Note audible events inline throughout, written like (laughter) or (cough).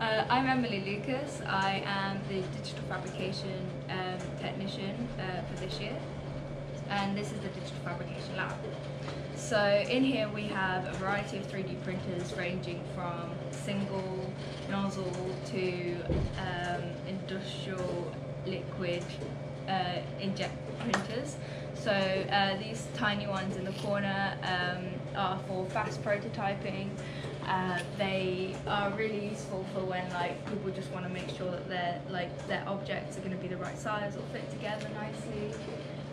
Uh, I'm Emily Lucas. I am the digital fabrication um, technician uh, for this year, and this is the digital fabrication lab. So in here we have a variety of 3D printers ranging from single nozzle to um, industrial liquid uh, inkjet printers. So uh, these tiny ones in the corner um, are for fast prototyping. Uh, they are really useful for when like people just want to make sure that their like their objects are going to be the right size or fit together nicely.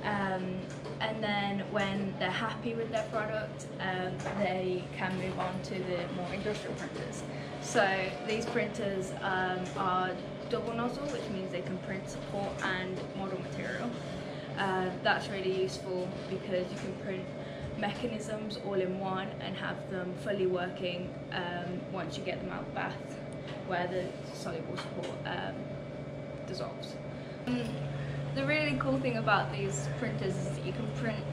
Um, and then when they're happy with their product, um, they can move on to the more industrial printers. So these printers um, are double nozzle, which means they can print support and model material. Uh, that's really useful because you can print mechanisms all in one and have them fully working um, once you get them out of the bath where the soluble support um, dissolves. Um, the really cool thing about these printers is that you can print,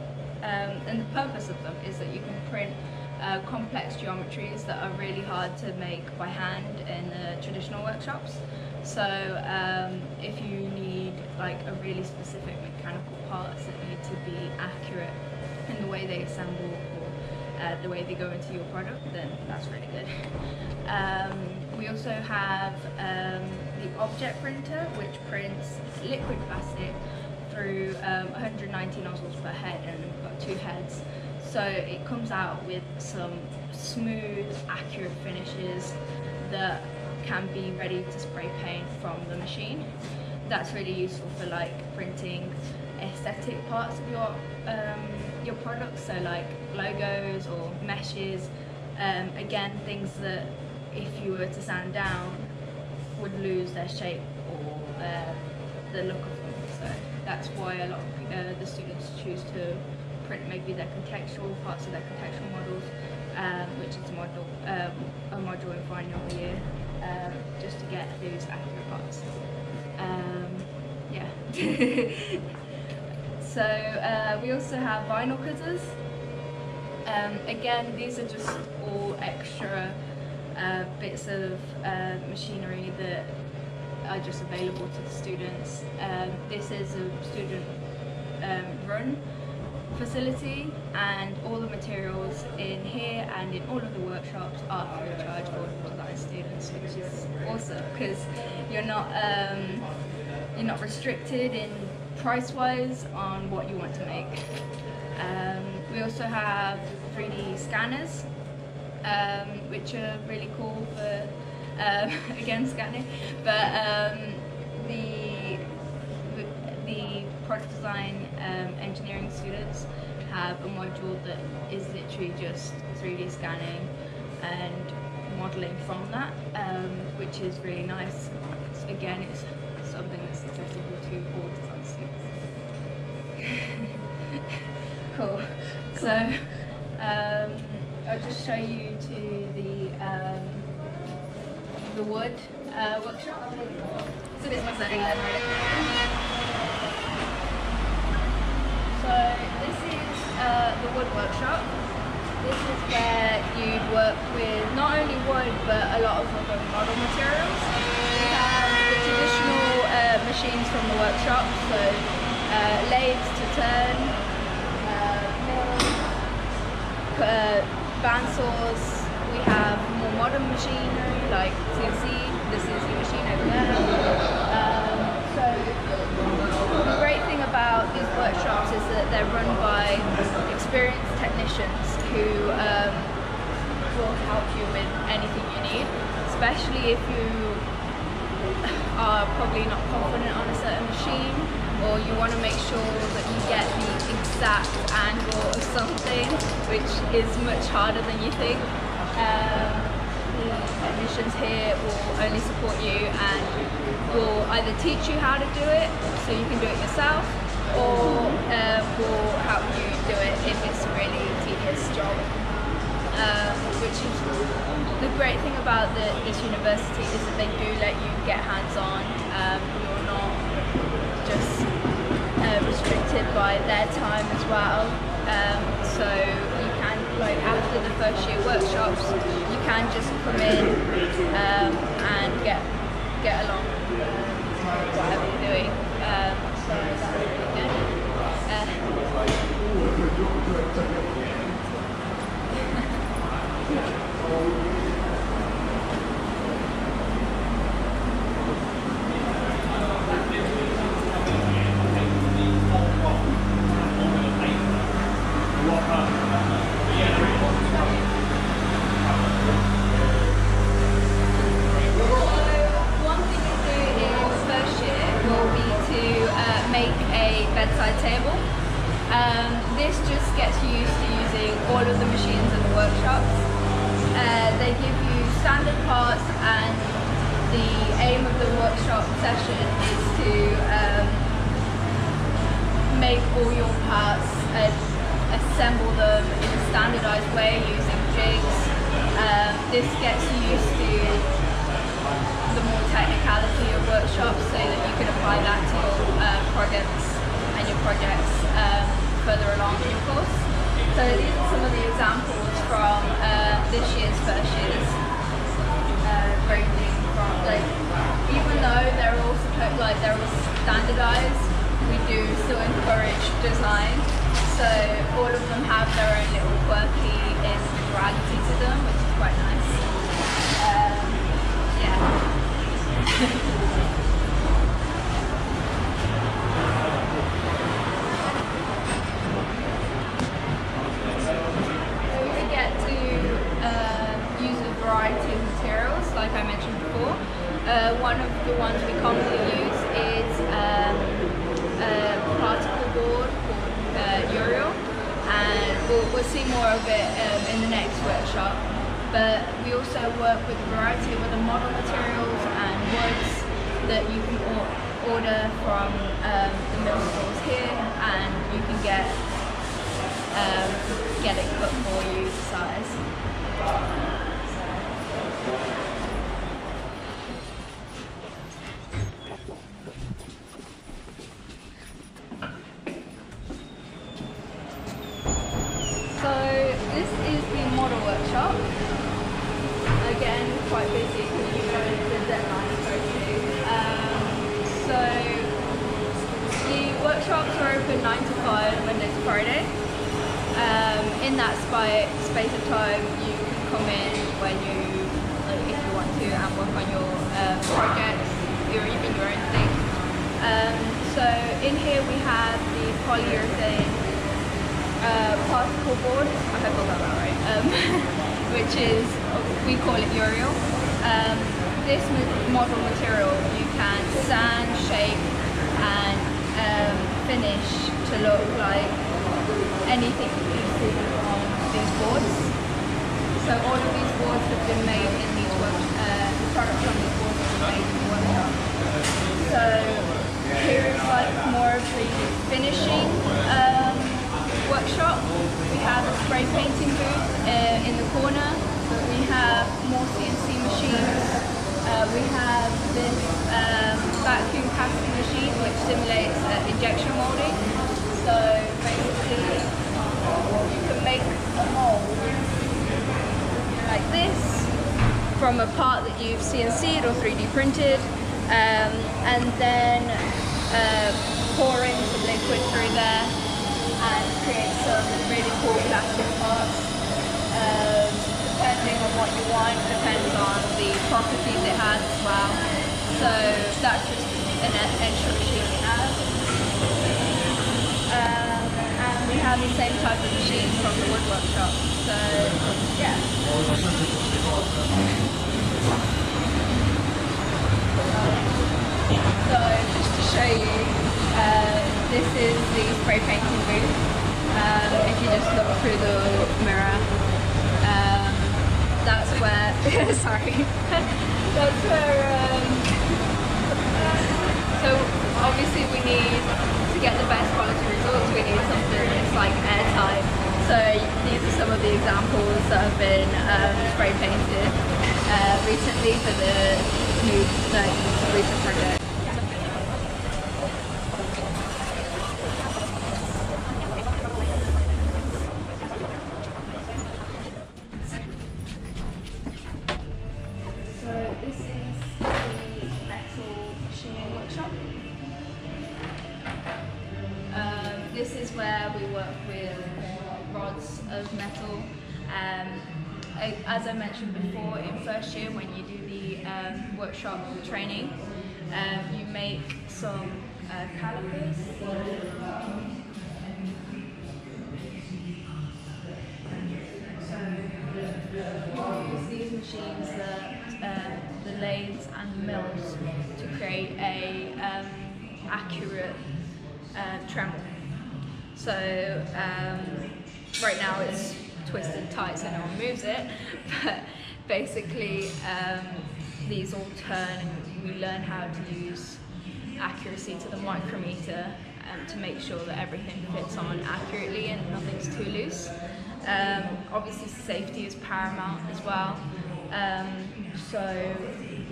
um, and the purpose of them is that you can print uh, complex geometries that are really hard to make by hand in the traditional workshops. So um, if you need like a really specific mechanical parts that need to be accurate in the way they assemble or uh, the way they go into your product, then that's really good. Um, we also have um, the object printer, which prints liquid plastic through um, 190 nozzles per head, and we've got two heads. So it comes out with some smooth, accurate finishes that can be ready to spray paint from the machine. That's really useful for like printing aesthetic parts of your um, your products, so like logos or meshes. Um, again, things that if you were to sand down would lose their shape or uh, the look of them. So that's why a lot of uh, the students choose to print maybe their contextual parts of their contextual models, um, which is a model um, a module in final year, um, just to get those accurate parts. Um, yeah. (laughs) so uh, we also have vinyl cutters. Um, again, these are just all extra uh, bits of uh, machinery that are just available to the students. Um, this is a student um, run facility and all the materials in here and in all of the workshops are free of charge for design students which is awesome because you're not um, you're not restricted in price wise on what you want to make. Um, we also have 3D scanners um, which are really cool for um, (laughs) again scanning but um, the the product design um, engineering students have a module that is literally just 3D scanning and modelling from that, um, which is really nice. Again, it's something that's accessible to all So, um, I'll just show you to the um, the wood uh, workshop. So this learning So this is uh, the wood workshop. This is where you'd work with not only wood but a lot of other model materials. We have the traditional uh, machines from the workshop, so uh, lathes to turn, uh, uh, bandsaws. We have more modern machinery like CNC, the CNC machine over there. Um, so the great thing about these workshops is that they're run by experienced technicians who um, will help you with anything you need, especially if you are probably not confident on a certain machine or you want to make sure that you get the exact angle of something, which is much harder than you think. Um, the technicians here will only support you and will either teach you how to do it so you can do it yourself or uh, will help you do it if it's a really tedious job. Um, which is the great thing about the, this university is that they do let you get hands-on. Um, you're not just uh, restricted by their time as well. Um, so you can, like after the first year workshops, you can just come in um, and get get along with whatever you're doing. Um. Uh, (laughs) (laughs) One thing we do in first year will be to uh, make a bedside table. Um, this just gets you used to using all of the machines in the workshops. Uh, they give you standard parts and the aim of the workshop session is to um, make all your parts, uh, assemble them in a standardized way using jigs. Um, this gets you used to the more technicality of workshops so that you can apply that to your uh, projects and your projects um, further along in your course. So these are some of the examples from uh, this year's first years. Uh, from like even though they're all like they're all standardized, we do still encourage design. So all of them have their own little quirky individuality to them, which is quite nice. Um, yeah. (laughs) So we get to uh, use a variety of materials, like I mentioned before. Uh, one of the ones we commonly use is um, a particle board called uh, and we'll, we'll see more of it um, in the next workshop. But we also work with a variety of other model materials and woods that you can order from um, the middle stores here, and you can get um, get it cut for you size this is the model workshop. Again, quite busy because you know the deadline is very soon. Um, so the workshops are open 9 to 5 Monday to Friday. Um, in that spi- space of time, you can come in when you, like, if you want to, and work on your uh, projects, or even your own thing. Um, so in here we have the polyurethane uh, particle board. I hope I got that right. Um, (laughs) which is we call it Ureol. Um, this model material you can sand, shape, and um, finish to look like anything you see on these boards. So all of these boards have been made in these work. Uh, the products on these boards have been made in the workshop. So here is like more of the finishing um, workshop. We have a spray painting booth uh, in the corner. We have more CNC machines. Uh, we have this um, vacuum casting machine which simulates uh, injection molding. So basically you can make a mold like this from a part that you've CNC'd or 3D printed um, and then uh, pour in some liquid through there and create some really cool plastic parts. Um, depending on what you want, depends on the properties it has as well. So that's just an e- extra machine we have. Um, and we have the same type of machines from the wood workshop. So yeah. So just to show you, uh, this is the spray painting booth. Um, if you just look through the mirror, um, that's where, (laughs) sorry, that's where, um, so obviously we need, to get the best quality results, we need something that's like airtight. So these are some of the examples that have been um, spray painted uh, recently for the new like, recent project. To create a um, accurate uh. So um, right now it's twisted tight so no one moves it, (laughs) but basically um, these all turn and we learn how to use accuracy to the micrometer um, to make sure that everything fits on accurately and nothing's too loose. Um, obviously safety is paramount as well. Um, so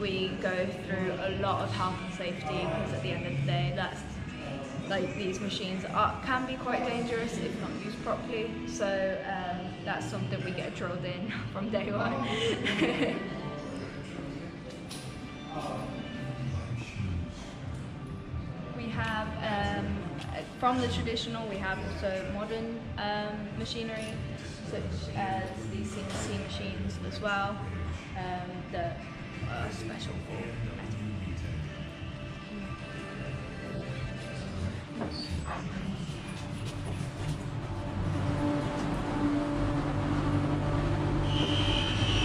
we go through a lot of health and safety because at the end of the day that's like these machines are, can be quite dangerous if not used properly. So um, that's something we get drilled in (laughs) from day one. (laughs) we have um, from the traditional, we have also modern um, machinery such as these CNC machines as well um, that are special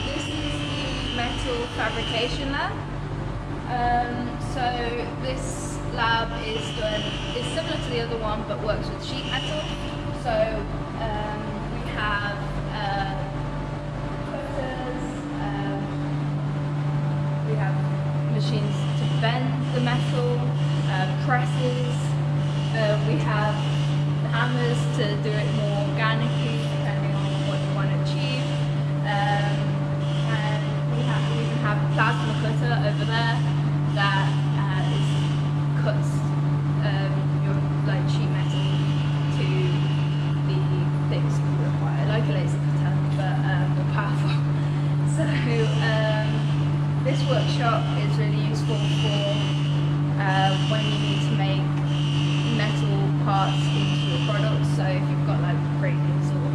This is the metal fabrication lab. Um, so this lab is done is similar to the other one but works with sheet metal. So um, we have uh, cutters, um, we have machines to bend the metal, uh, presses, uh, we have hammers to do it more organically depending on what you want to achieve. Um, and we, have, we even have a plasma cutter over there that uh, is, cuts um, your like sheet metal to the things you require, like a laser cutter, but um, more powerful. So um, this workshop is really useful for uh, when you need to make metal parts into your product. So if you've got like breakers or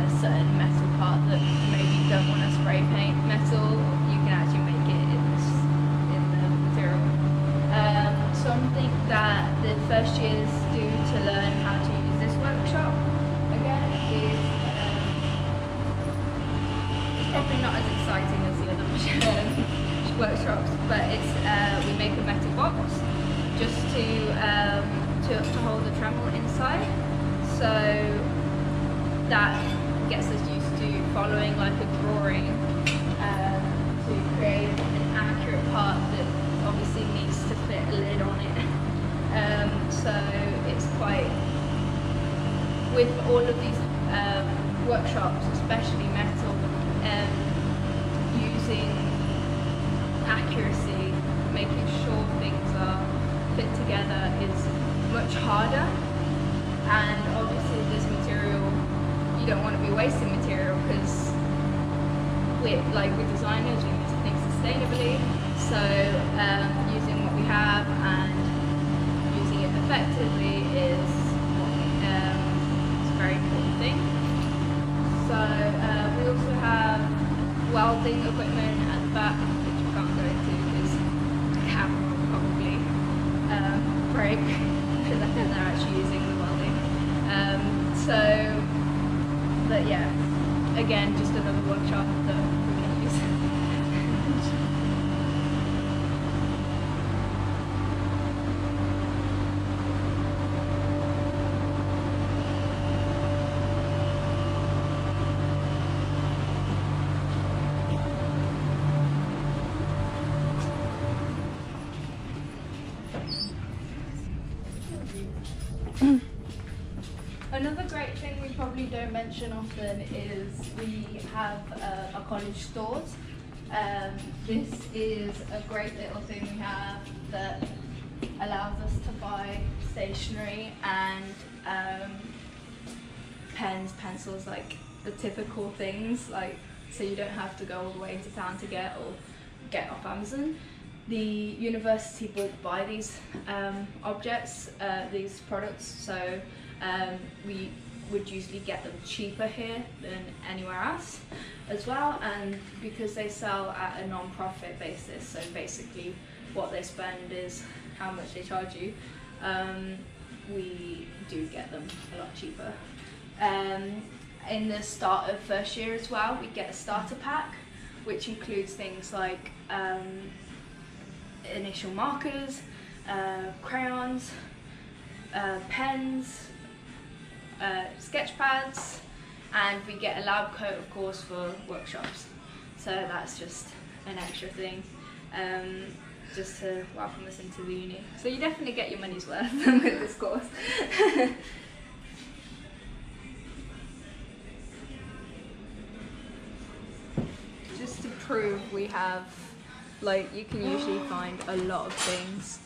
a certain metal part that maybe you don't want to spray paint metal, you can actually make it in, this, in the material. Um, something that the first years do to learn how to use this workshop again is um, it's probably not as exciting as the other workshops, but it's uh, we make a metal box just to um, to, to hold the Dremel inside. So that gets us used to following like a drawing um, to create an accurate part that obviously needs to fit a lid on it. Um, so it's quite with all of these um, workshops, especially metal, um, using accuracy, making sure things are fit together is much harder. And obviously, you don't want to be wasting material because we're like we're designers, we need to think sustainably. So um, using what we have and using it effectively is um, a very important thing. So uh, we also have welding equipment at the back, which we can't go into because the camera will probably um, break because I think they're actually using the welding. Um, so, but yeah, again, just another we can mention often is we have uh, college stores. Um, this is a great little thing we have that allows us to buy stationery and um, pens, pencils, like the typical things, like so you don't have to go all the way into town to get or get off Amazon. the university would buy these um, objects, uh, these products, so um, we would usually get them cheaper here than anywhere else as well and because they sell at a non-profit basis so basically what they spend is how much they charge you um, we do get them a lot cheaper. Um, in the start of first year as well we get a starter pack which includes things like um, initial markers uh, crayons uh, pens uh, sketch pads and we get a lab coat of course for workshops. So that's just an extra thing um, just to welcome us into the uni. So you definitely get your money's worth (laughs) with this course. Just to prove we have like you can usually find a lot of things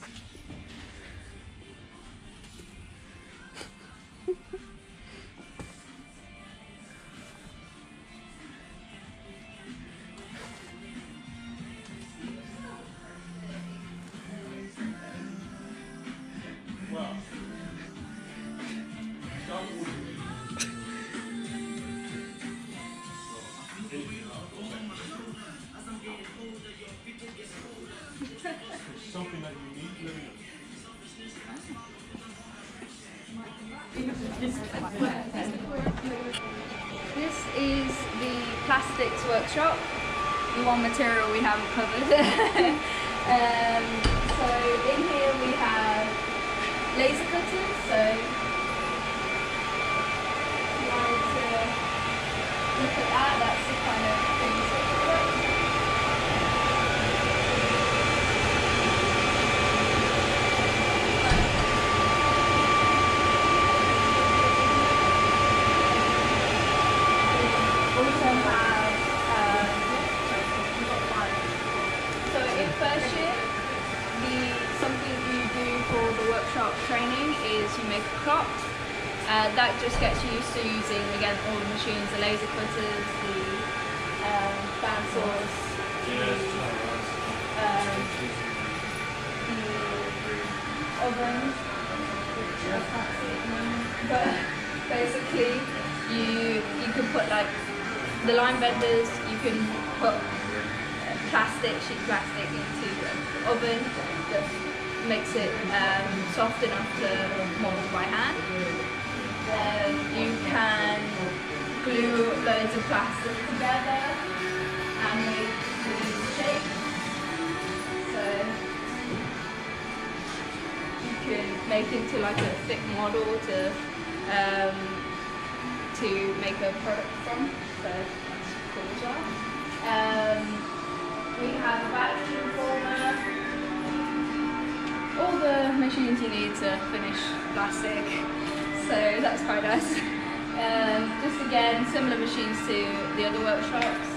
is the plastics workshop, the one material we haven't covered. (laughs) um, so in here we have laser cutters, so if you wanted to look at that, that's the kind of things that we work. also have um, we've got five. So in first year, the something you do for the workshop training is you make a clock. Uh, that just gets you used to using again all the machines, the laser cutters, the um, band saws, the, um, the ovens. the. But basically, you you can put like the line benders. You can put uh, plastic, sheet plastic into an oven makes it um, soft enough to mold by hand. Then you can glue loads of plastic together and make these shapes. So you can make into like a thick model to um, to make a product from. So that's cool as well. Um, we have a vacuum former. All the machines you need to finish plastic. So that's quite nice. Um, just again, similar machines to the other workshops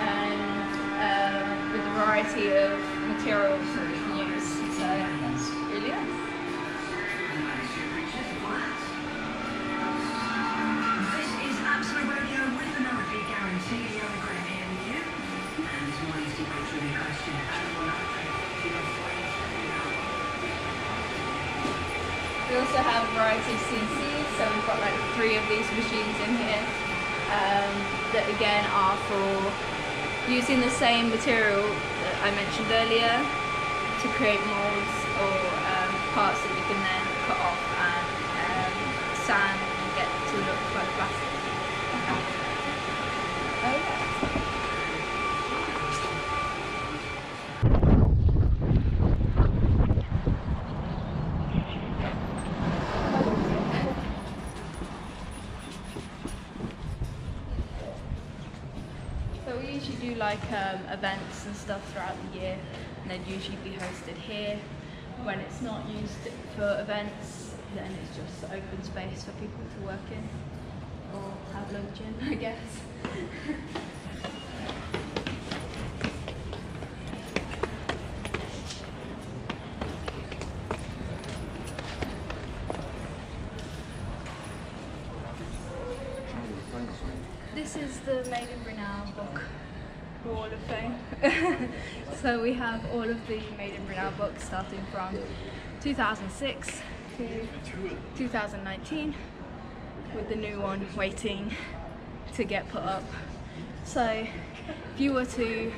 and um, with a variety of materials that we can use. So that's really nice. You. We also have a variety of CNCs, so we've got like three of these machines in here um, that again are for using the same material that I mentioned earlier to create molds or um, parts that you can then cut off and um, sand and get to look like plastic. Oh yeah. So we usually do like um, events and stuff throughout the year, and they'd usually be hosted here. When it's not used for events, then it's just open space for people to work in or have lunch in, (laughs) I guess. This is the Made in Brunel book. Wall of Fame. (laughs) so we have all of the Made in Brunel books starting from 2006 to 2019 with the new one waiting to get put up. So if you were to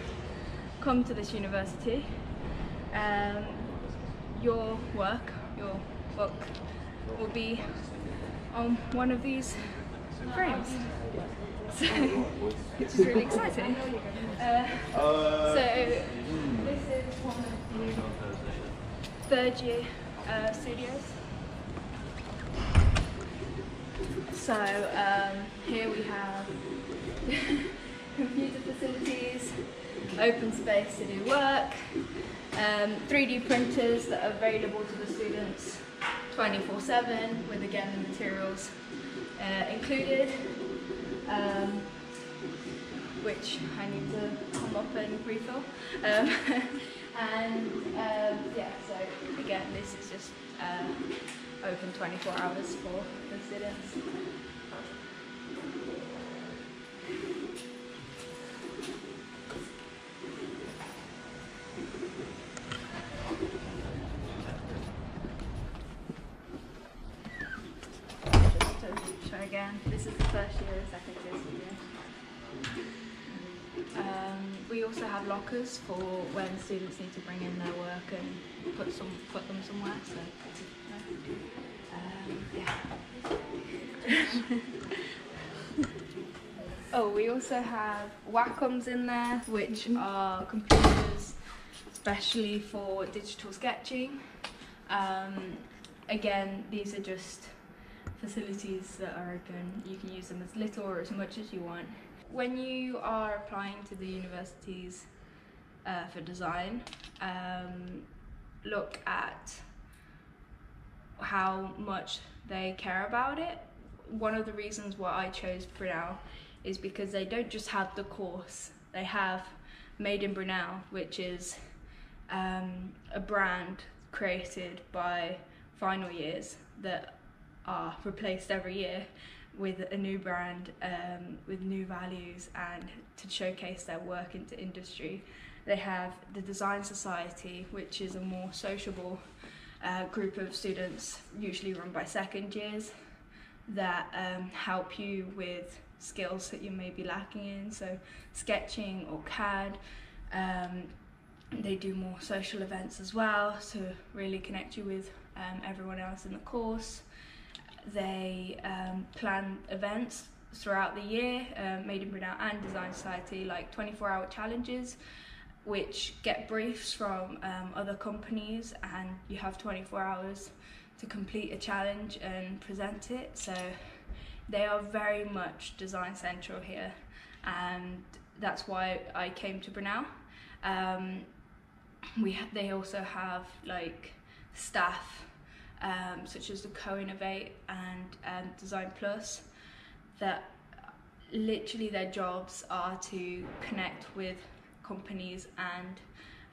come to this university, um, your work, your book will be on one of these frames. (laughs) So, which is really exciting. Uh, so this is one of the third year uh, studios. So um, here we have (laughs) computer facilities, open space to do work, um, 3D printers that are available to the students 24-7 with again the materials uh, included, um, which I need to come up and refill. Um, (laughs) and um, yeah, so again this is just uh, open 24 hours for the students. For when students need to bring in their work and put some put them somewhere. So, um, yeah. (laughs) oh, we also have Wacoms in there, which are computers especially for digital sketching. Um, again, these are just facilities that are open. You can use them as little or as much as you want. When you are applying to the universities uh, for design, um, look at how much they care about it. One of the reasons why I chose Brunel is because they don't just have the course, they have Made in Brunel, which is um, a brand created by final years that are replaced every year with a new brand um, with new values and to showcase their work into industry. They have the Design Society, which is a more sociable uh, group of students, usually run by second years, that um, help you with skills that you may be lacking in, so sketching or CAD. Um, they do more social events as well to really connect you with um, everyone else in the course. They um, plan events throughout the year, um, Made in Brunel and Design Society, like 24 hour challenges, which get briefs from um, other companies, and you have 24 hours to complete a challenge and present it. So they are very much design central here, and that's why I came to Brunel. Um, we they also have like staff um, such as the Co-Innovate and um, Design Plus that literally their jobs are to connect with companies and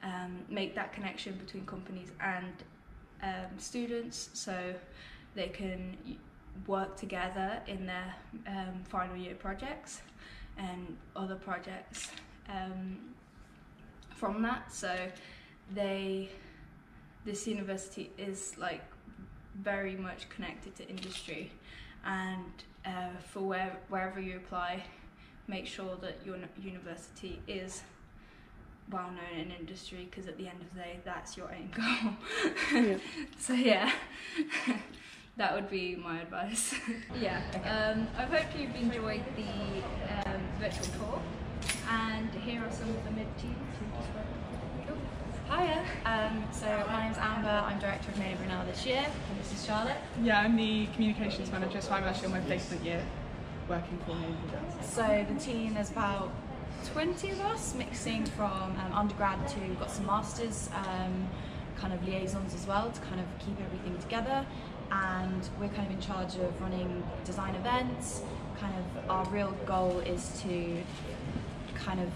um, make that connection between companies and um, students so they can work together in their um, final year projects and other projects um, from that. So they this university is like very much connected to industry and uh, for where, wherever you apply make sure that your university is well known in industry because at the end of the day that's your aim goal Yeah. (laughs) so yeah (laughs) that would be my advice (laughs) yeah um, i hope you've enjoyed the um, virtual tour and here are some of the mid teams Hiya. Um, so my name's Amber. I'm director of Made in Brunel this year, and this is Charlotte. Yeah, I'm the communications manager, so I'm actually on my placement year working for me. So the team there's about 20 of us, mixing from um, undergrad to got some masters, um, kind of liaisons as well to kind of keep everything together. And we're kind of in charge of running design events. Kind of our real goal is to kind of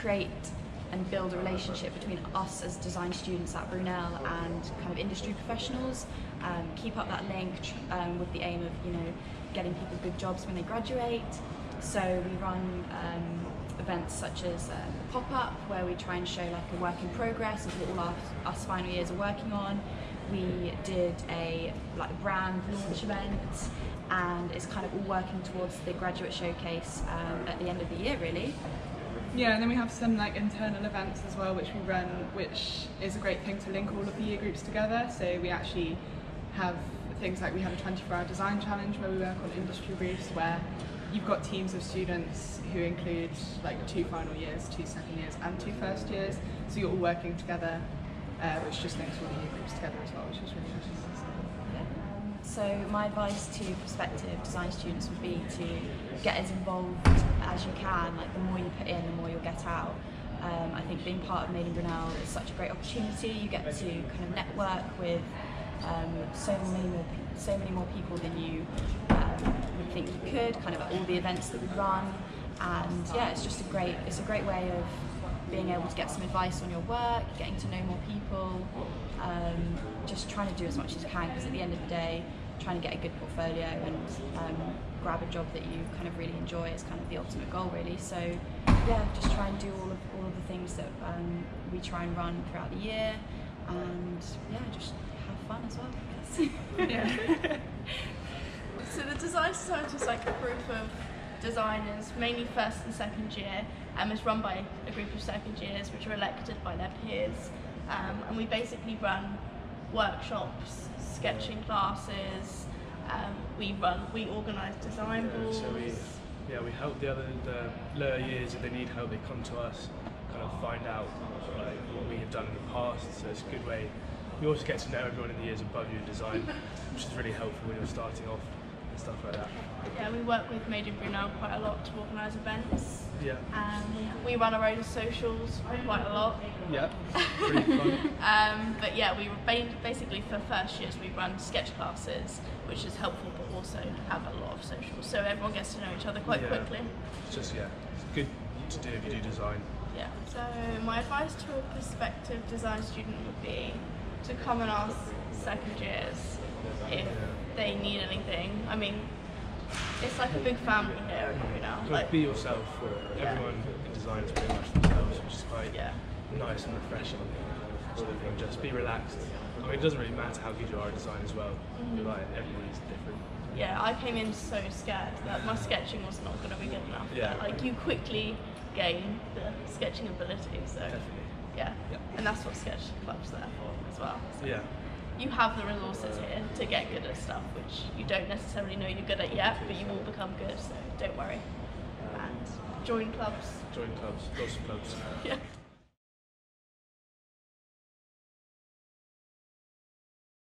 create and build a relationship between us as design students at Brunel and kind of industry professionals. Um, keep up that link um, with the aim of you know getting people good jobs when they graduate. So we run um, events such as uh, pop-up where we try and show like a work in progress of what all our, our final years are working on. We did a like brand launch event and it's kind of all working towards the graduate showcase um, at the end of the year really. Yeah, and then we have some like internal events as well, which we run, which is a great thing to link all of the year groups together. So we actually have things like we have a 24-hour design challenge where we work on industry briefs, where you've got teams of students who include like two final years, two second years, and two first years. So you're all working together, uh, which just links all the year groups together as well, which is really nice. So my advice to prospective design students would be to get as involved as you can. Like the more you put in, the more you'll get out. Um, I think being part of Made in Brunel is such a great opportunity. You get to kind of network with um, so many more so many more people than you would think you could. Kind of at all the events that we run, and yeah, it's just a great it's a great way of being able to get some advice on your work, getting to know more people, um, just trying to do as much as you can because at the end of the day, trying to get a good portfolio and um, grab a job that you kind of really enjoy is kind of the ultimate goal really. So yeah, just try and do all of all of the things that um, we try and run throughout the year and yeah, just have fun as well. I guess. Yeah. (laughs) Design Society is like a group of designers, mainly first and second year, and it's run by a group of second years which are elected by their peers. Um, and we basically run workshops, sketching classes, um, we run, we organise design Yeah, balls. so we, yeah, we help the other the lower years if they need help. They come to us, kind of find out like what we have done in the past. So it's a good way. You also get to know everyone in the years above you in design, (laughs) which is really helpful when you're starting off stuff like that. Yeah, we work with Made in Brunel quite a lot to organise events. Yeah, And we run our own socials quite a lot. yeah, (laughs) pretty fun. Um, but yeah, we basically for first years we run sketch classes, which is helpful, but also have a lot of socials, so everyone gets to know each other quite Yeah. quickly. It's just yeah, it's good to do if you do design. Yeah. So my advice to a prospective design student would be to come and ask second years if they need anything. I mean, it's like a big family here, you know. Like, be yourself. Yeah. Everyone in design is pretty much themselves, which is quite yeah. nice and refreshing. Sort of thing. Just be relaxed. I mean, it doesn't really matter how good you are at design as well. Mm-hmm. Like everybody's different. Yeah, I came in so scared that my sketching was not going to be good enough. Yeah. But, like you quickly gain the sketching ability, so Definitely. yeah. Yeah. And that's what sketch club's there for as well. So Yeah. You have the resources here to get good at stuff, which you don't necessarily know you're good at yet, but you will become good. So don't worry. And join clubs. Join clubs, lots of clubs. Yeah.